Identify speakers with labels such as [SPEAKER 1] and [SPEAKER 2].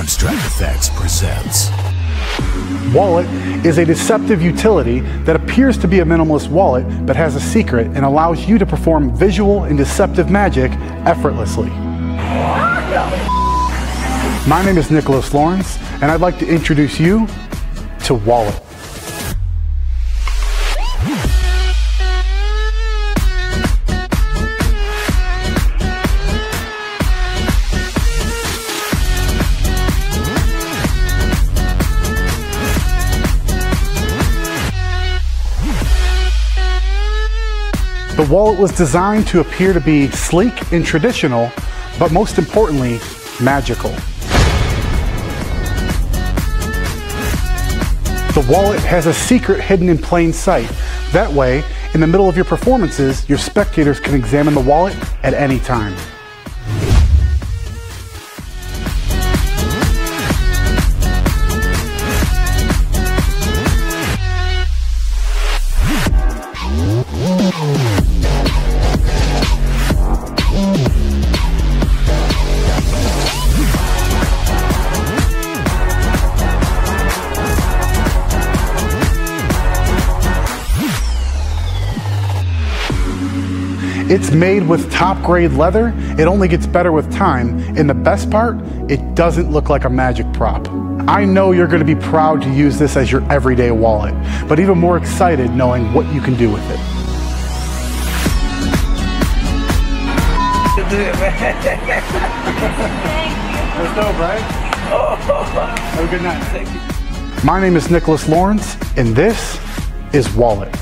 [SPEAKER 1] Abstract Effects presents.
[SPEAKER 2] Wallet is a deceptive utility that appears to be a minimalist wallet but has a secret and allows you to perform visual and deceptive magic effortlessly. My name is Nicholas Lawrence and I'd like to introduce you to Wallet. The wallet was designed to appear to be sleek and traditional, but most importantly, magical. The wallet has a secret hidden in plain sight. That way, in the middle of your performances, your spectators can examine the wallet at any time. It's made with top grade leather. It only gets better with time. And the best part, it doesn't look like a magic prop. I know you're going to be proud to use this as your everyday wallet, but even more excited knowing what you can do with it. Let's go, Brian. Have a good night. Thank you. My name is Nicholas Lawrence, and this is Wallet.